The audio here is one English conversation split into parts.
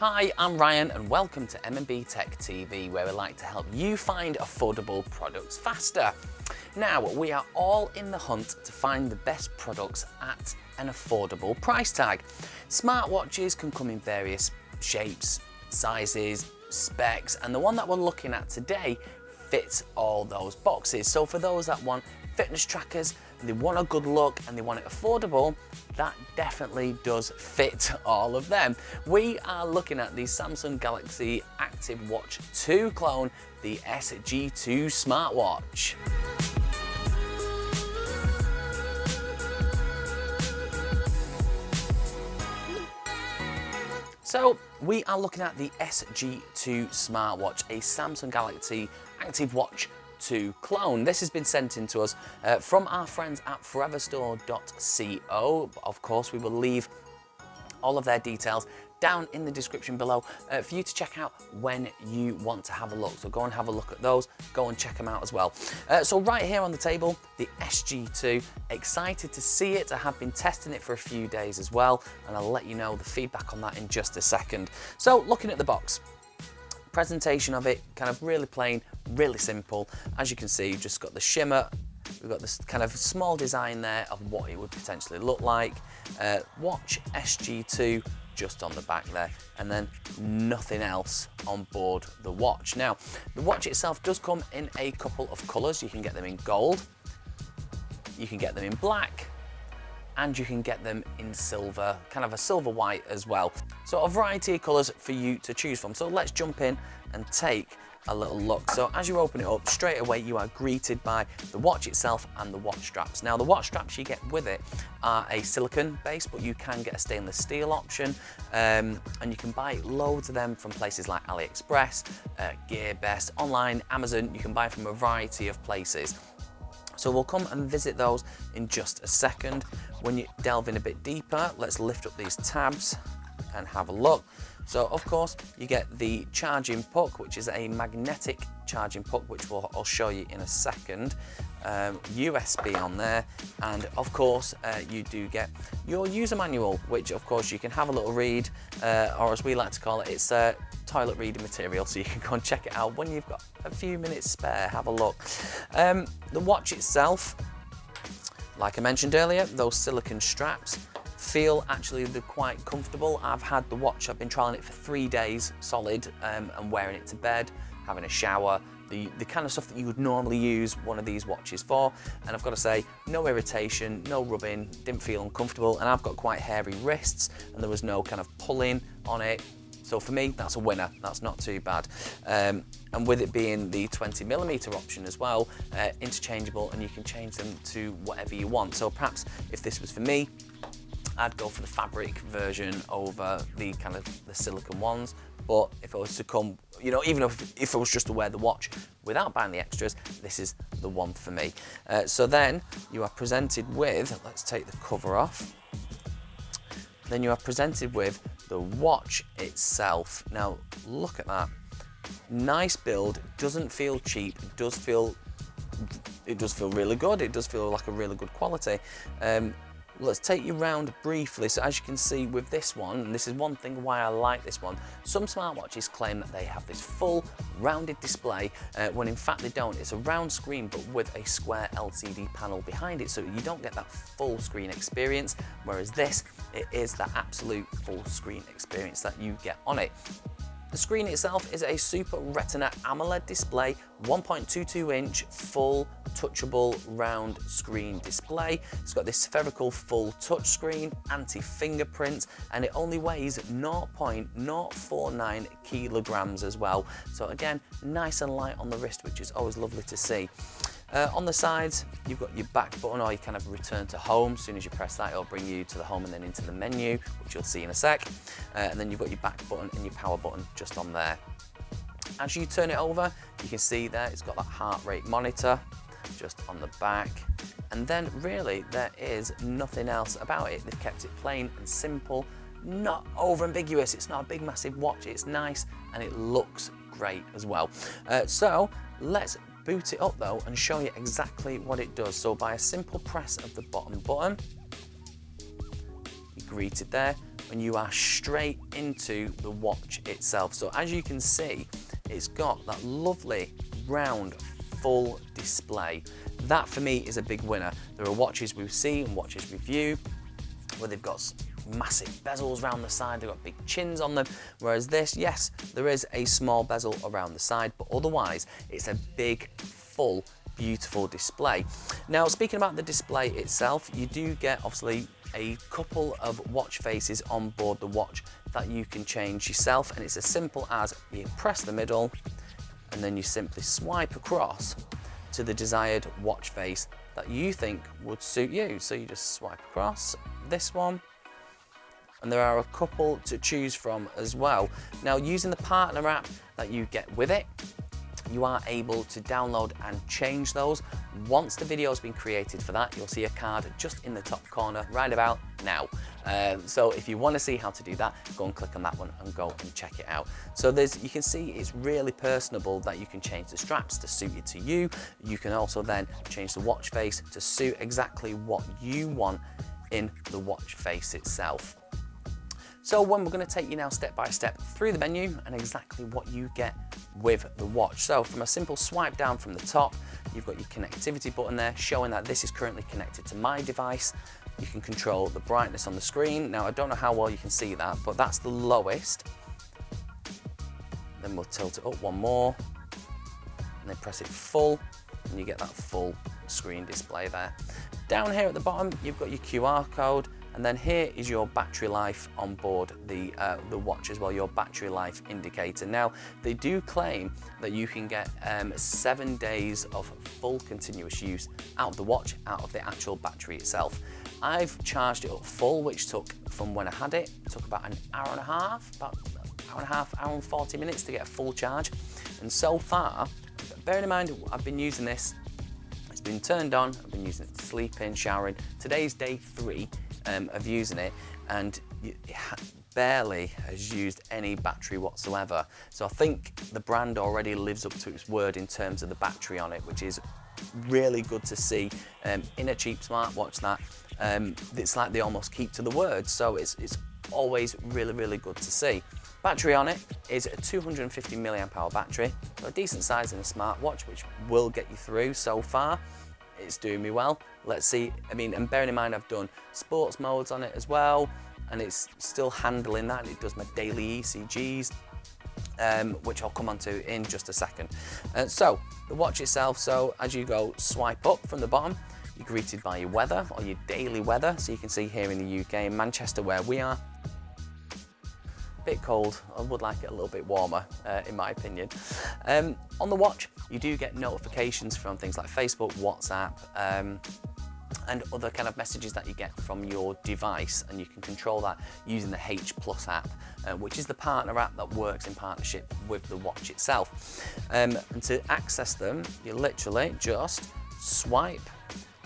Hi, I'm Ryan and welcome to MMB Tech TV where we like to help you find affordable products faster. Now, we are all in the hunt to find the best products at an affordable price tag. Smartwatches can come in various shapes, sizes, specs, and the one that we're looking at today fits all those boxes. So for those that want fitness trackers, they want a good look and they want it affordable, that definitely does fit all of them. We are looking at the Samsung Galaxy Active Watch 2 clone, the SG2 smartwatch. So we are looking at the SG2 smartwatch, a Samsung Galaxy Active Watch 2 clone. This has been sent in to us uh, from our friends at foreverstore.co. Of course, we will leave all of their details down in the description below uh, for you to check out when you want to have a look. So go and have a look at those, go and check them out as well. Uh, so right here on the table, the SG2, excited to see it. I have been testing it for a few days as well, and I'll let you know the feedback on that in just a second. So looking at the box, presentation of it, kind of really plain, really simple. As you can see, you've just got the shimmer We've got this kind of small design there of what it would potentially look like. Uh, watch SG2 just on the back there and then nothing else on board the watch. Now, the watch itself does come in a couple of colours. You can get them in gold, you can get them in black, and you can get them in silver, kind of a silver white as well. So a variety of colours for you to choose from. So let's jump in and take a little look. So as you open it up, straight away you are greeted by the watch itself and the watch straps. Now the watch straps you get with it are a silicone base, but you can get a stainless steel option, um, and you can buy loads of them from places like AliExpress, uh, GearBest, online, Amazon, you can buy from a variety of places. So we'll come and visit those in just a second. When you delve in a bit deeper, let's lift up these tabs and have a look. So of course you get the charging puck, which is a magnetic charging puck, which we'll, I'll show you in a second. Um, USB on there, and of course uh, you do get your user manual, which of course you can have a little read, uh, or as we like to call it, it's uh, toilet reading material, so you can go and check it out when you've got a few minutes spare, have a look. Um, the watch itself, like I mentioned earlier, those silicon straps, feel actually they're quite comfortable. I've had the watch, I've been trialing it for three days solid um, and wearing it to bed, having a shower, the, the kind of stuff that you would normally use one of these watches for. And I've got to say, no irritation, no rubbing, didn't feel uncomfortable. And I've got quite hairy wrists and there was no kind of pulling on it. So for me, that's a winner. That's not too bad. Um, and with it being the 20 millimeter option as well, uh, interchangeable, and you can change them to whatever you want. So perhaps if this was for me, I'd go for the fabric version over the kind of the silicone ones. But if I was to come, you know, even if, if I was just to wear the watch without buying the extras, this is the one for me. Uh, so then you are presented with, let's take the cover off. Then you are presented with the watch itself. Now, look at that. Nice build, doesn't feel cheap, does feel it does feel really good. It does feel like a really good quality. Um, Let's take you round briefly. So as you can see with this one, and this is one thing why I like this one, some smartwatches claim that they have this full rounded display uh, when in fact they don't. It's a round screen but with a square LCD panel behind it so you don't get that full screen experience whereas this, it is that absolute full screen experience that you get on it. The screen itself is a Super Retina AMOLED display, 1.22 inch full touchable round screen display. It's got this spherical full touch screen, anti-fingerprint, and it only weighs 0.049 kilograms as well. So again, nice and light on the wrist, which is always lovely to see. Uh, on the sides, you've got your back button or you kind of return to home. As soon as you press that, it'll bring you to the home and then into the menu, which you'll see in a sec. Uh, and then you've got your back button and your power button just on there. As you turn it over, you can see there it's got that heart rate monitor just on the back. And then really there is nothing else about it. They've kept it plain and simple, not over ambiguous. It's not a big massive watch. It's nice and it looks great as well. Uh, so let's boot it up though and show you exactly what it does. So by a simple press of the bottom button, you're greeted there and you are straight into the watch itself. So as you can see, it's got that lovely round full display. That for me is a big winner. There are watches we see and watches we view where they've got massive bezels around the side, they've got big chins on them, whereas this, yes, there is a small bezel around the side, but otherwise it's a big, full, beautiful display. Now, speaking about the display itself, you do get obviously a couple of watch faces on board the watch that you can change yourself, and it's as simple as you press the middle, and then you simply swipe across to the desired watch face that you think would suit you. So you just swipe across this one, and there are a couple to choose from as well. Now using the partner app that you get with it, you are able to download and change those. Once the video has been created for that, you'll see a card just in the top corner right about now. Um, so if you want to see how to do that, go and click on that one and go and check it out. So there's, you can see it's really personable that you can change the straps to suit it to you. You can also then change the watch face to suit exactly what you want in the watch face itself. So when we're going to take you now step by step through the menu and exactly what you get with the watch. So from a simple swipe down from the top, you've got your connectivity button there showing that this is currently connected to my device. You can control the brightness on the screen. Now I don't know how well you can see that, but that's the lowest. Then we'll tilt it up one more and then press it full and you get that full screen display there. Down here at the bottom, you've got your QR code and then here is your battery life on board the, uh, the watch as well, your battery life indicator. Now, they do claim that you can get um, seven days of full continuous use out of the watch, out of the actual battery itself. I've charged it up full, which took from when I had it, took about an hour and a half, about hour and a half, hour and 40 minutes to get a full charge. And so far, bearing in mind, I've been using this, it's been turned on, I've been using it to sleep in, showering. Today's day three, um, of using it and it barely has used any battery whatsoever. So I think the brand already lives up to its word in terms of the battery on it, which is really good to see um, in a cheap smartwatch that um, it's like they almost keep to the word. So it's, it's always really, really good to see. Battery on it is a 250 milliamp hour battery, so a decent size in a smartwatch, which will get you through so far it's doing me well. Let's see, I mean, and bearing in mind I've done sports modes on it as well, and it's still handling that. And It does my daily ECGs, um, which I'll come on to in just a second. Uh, so, the watch itself, so as you go swipe up from the bottom, you're greeted by your weather or your daily weather. So you can see here in the UK, in Manchester where we are, bit cold. I would like it a little bit warmer, uh, in my opinion. Um, on the watch, you do get notifications from things like Facebook, WhatsApp, um, and other kind of messages that you get from your device and you can control that using the H Plus app uh, which is the partner app that works in partnership with the watch itself um, and to access them you literally just swipe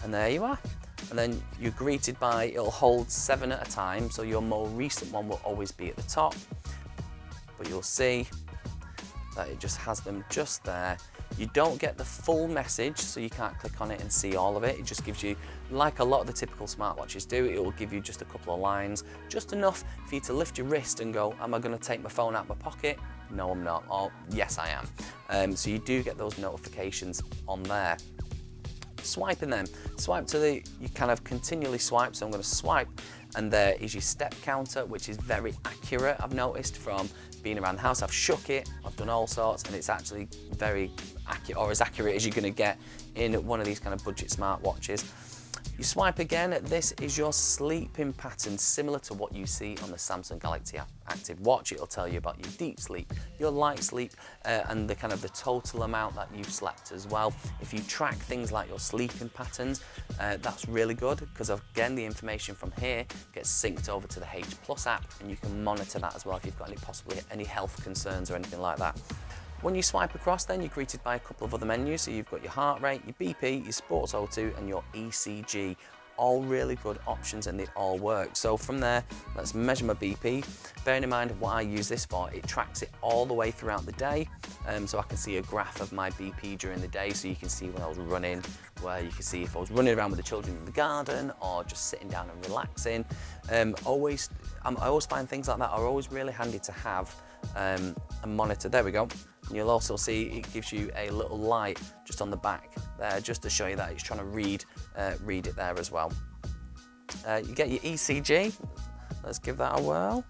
and there you are and then you're greeted by, it'll hold seven at a time, so your more recent one will always be at the top, but you'll see that it just has them just there. You don't get the full message, so you can't click on it and see all of it. It just gives you, like a lot of the typical smartwatches do, it will give you just a couple of lines, just enough for you to lift your wrist and go, am I gonna take my phone out of my pocket? No, I'm not, or yes, I am. Um, so you do get those notifications on there swiping them. Swipe to the, you kind of continually swipe, so I'm gonna swipe, and there is your step counter, which is very accurate, I've noticed from being around the house. I've shook it, I've done all sorts, and it's actually very accurate, or as accurate as you're gonna get in one of these kind of budget smartwatches. You swipe again, this is your sleeping pattern, similar to what you see on the Samsung Galaxy Active Watch. It'll tell you about your deep sleep, your light sleep, uh, and the kind of the total amount that you've slept as well. If you track things like your sleeping patterns, uh, that's really good because again, the information from here gets synced over to the H Plus app and you can monitor that as well if you've got any possibly any health concerns or anything like that. When you swipe across then, you're greeted by a couple of other menus. So you've got your heart rate, your BP, your Sports O2 and your ECG all really good options and they all work. So from there, let's measure my BP. Bearing in mind what I use this for, it tracks it all the way throughout the day. Um, so I can see a graph of my BP during the day so you can see when I was running, where you can see if I was running around with the children in the garden or just sitting down and relaxing. Um, always, I always find things like that are always really handy to have um, a monitor. There we go. You'll also see it gives you a little light just on the back there, just to show you that it's trying to read, uh, read it there as well. Uh, you get your ECG. Let's give that a whirl.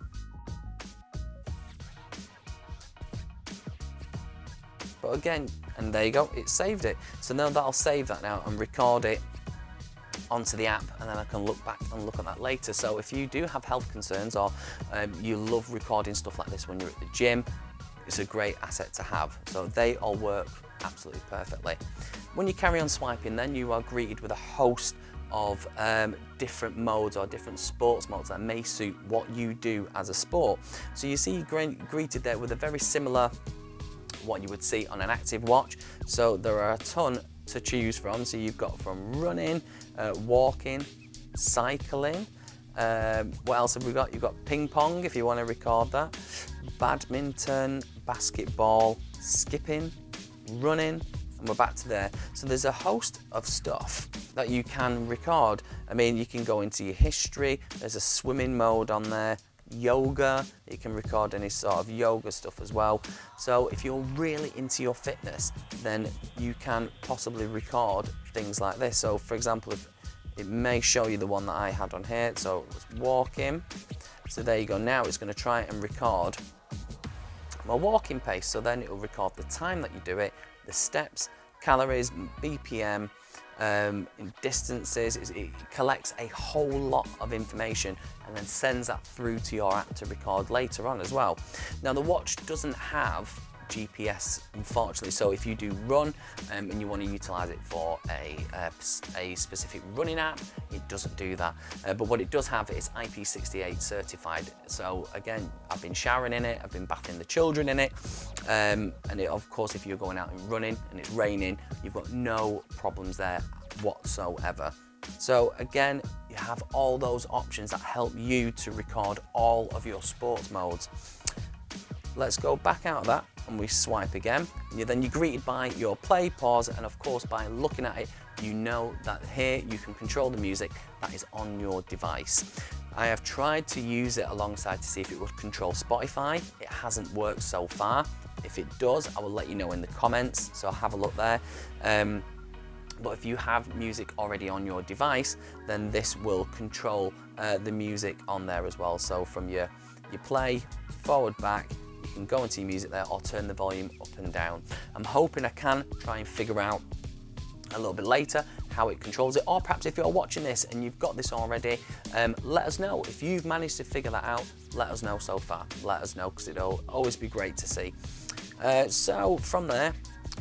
But again, and there you go, it saved it. So now that'll save that now and record it onto the app and then I can look back and look at that later. So if you do have health concerns or um, you love recording stuff like this when you're at the gym, it's a great asset to have. So they all work absolutely perfectly. When you carry on swiping then you are greeted with a host of um, different modes or different sports modes that may suit what you do as a sport. So you see greeted there with a very similar what you would see on an active watch. So there are a ton to choose from. So you've got from running, uh, walking, cycling. Um, what else have we got? You've got ping pong if you want to record that, badminton, basketball, skipping, running, and we're back to there. So there's a host of stuff that you can record. I mean, you can go into your history, there's a swimming mode on there, yoga, you can record any sort of yoga stuff as well. So if you're really into your fitness, then you can possibly record things like this. So for example, if it may show you the one that I had on here. So let's walking. So there you go. Now it's going to try and record my walking pace. So then it will record the time that you do it, the steps, calories, BPM, um, distances. It collects a whole lot of information and then sends that through to your app to record later on as well. Now the watch doesn't have GPS, unfortunately. So if you do run um, and you want to utilize it for a, uh, a specific running app, it doesn't do that. Uh, but what it does have is IP68 certified. So again, I've been showering in it, I've been bathing the children in it. Um, and it, of course, if you're going out and running and it's raining, you've got no problems there whatsoever. So again, you have all those options that help you to record all of your sports modes. Let's go back out of that and we swipe again. Then you're greeted by your play, pause, and of course by looking at it, you know that here you can control the music that is on your device. I have tried to use it alongside to see if it would control Spotify. It hasn't worked so far. If it does, I will let you know in the comments, so have a look there. Um, but if you have music already on your device, then this will control uh, the music on there as well. So from your, your play, forward, back, you can go into your music there or turn the volume up and down. I'm hoping I can try and figure out a little bit later how it controls it or perhaps if you're watching this and you've got this already um, let us know. If you've managed to figure that out let us know so far. Let us know because it'll always be great to see. Uh, so from there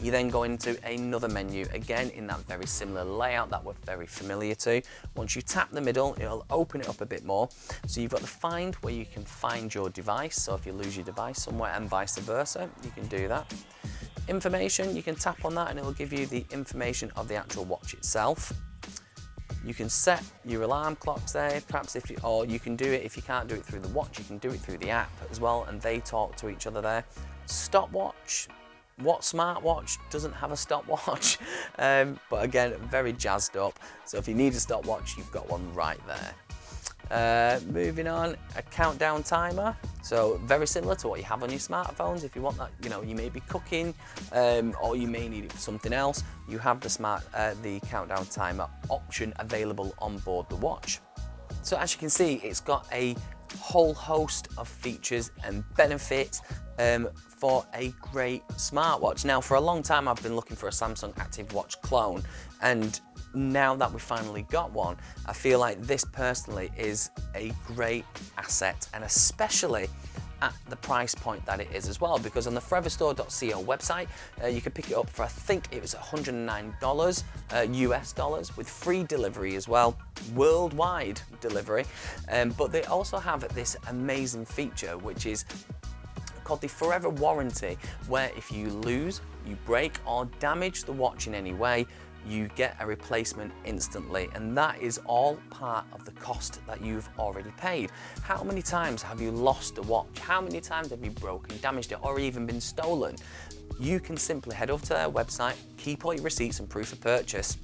you then go into another menu, again in that very similar layout that we're very familiar to. Once you tap the middle, it'll open it up a bit more. So you've got the find where you can find your device. So if you lose your device somewhere and vice versa, you can do that. Information, you can tap on that and it will give you the information of the actual watch itself. You can set your alarm clocks there, perhaps if you, or you can do it, if you can't do it through the watch, you can do it through the app as well, and they talk to each other there. Stopwatch, what smartwatch doesn't have a stopwatch? Um, but again, very jazzed up. So if you need a stopwatch, you've got one right there. Uh, moving on, a countdown timer. So very similar to what you have on your smartphones. If you want that, you know, you may be cooking um, or you may need it for something else. You have the smart, uh, the countdown timer option available on board the watch. So as you can see, it's got a whole host of features and benefits um, for a great smartwatch. Now, for a long time, I've been looking for a Samsung Active Watch clone, and now that we finally got one, I feel like this personally is a great asset, and especially at the price point that it is as well because on the foreverstore.co website uh, you can pick it up for I think it was $109 uh, US dollars with free delivery as well worldwide delivery um, but they also have this amazing feature which is called the Forever Warranty, where if you lose, you break or damage the watch in any way, you get a replacement instantly and that is all part of the cost that you've already paid. How many times have you lost a watch? How many times have you broken, damaged it or even been stolen? You can simply head over to their website, keep all your receipts and proof of purchase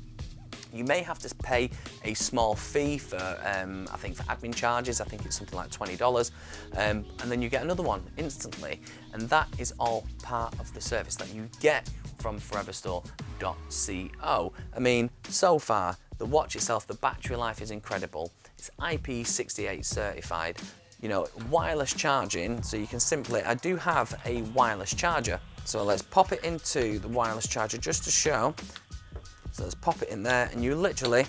you may have to pay a small fee for, um, I think for admin charges, I think it's something like $20, um, and then you get another one instantly. And that is all part of the service that you get from foreverstore.co. I mean, so far, the watch itself, the battery life is incredible. It's IP68 certified. You know, wireless charging, so you can simply, I do have a wireless charger. So let's pop it into the wireless charger just to show so let's pop it in there and you literally,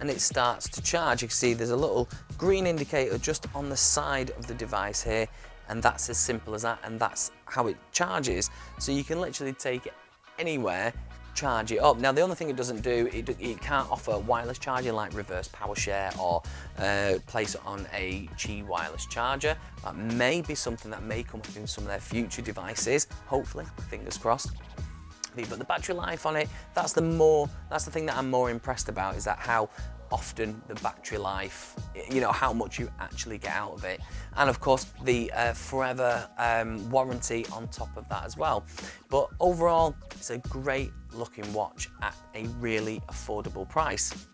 and it starts to charge. You can see there's a little green indicator just on the side of the device here and that's as simple as that and that's how it charges. So you can literally take it anywhere charge it up. Now the only thing it doesn't do, it, it can't offer wireless charging like reverse power share or uh, place it on a Qi wireless charger. That may be something that may come up in some of their future devices, hopefully, fingers crossed but the battery life on it, that's the more, that's the thing that I'm more impressed about is that how often the battery life, you know, how much you actually get out of it. And of course, the uh, forever um, warranty on top of that as well. But overall, it's a great looking watch at a really affordable price.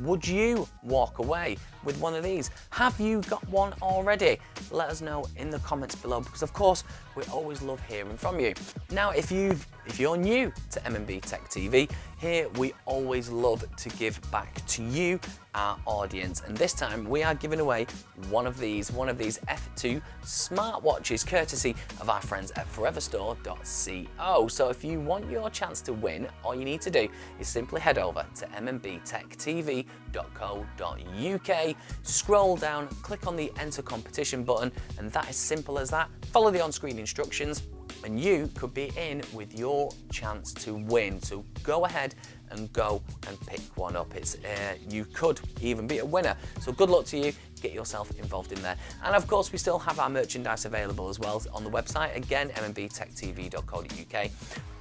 Would you walk away with one of these? Have you got one already? Let us know in the comments below because of course we always love hearing from you. Now if you if you're new to MMB Tech TV, here we always love to give back to you our audience. And this time we are giving away one of these, one of these F2 smartwatches, courtesy of our friends at foreverstore.co. So if you want your chance to win, all you need to do is simply head over to mmbtechtv.co.uk, scroll down, click on the enter competition button, and that is simple as that. Follow the on-screen instructions, and you could be in with your chance to win. So go ahead and go and pick one up. It's uh, You could even be a winner. So good luck to you. Get yourself involved in there. And of course, we still have our merchandise available as well on the website. Again, mmbtechtv.co.uk.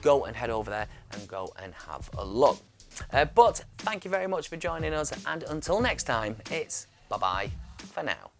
Go and head over there and go and have a look. Uh, but thank you very much for joining us. And until next time, it's bye-bye for now.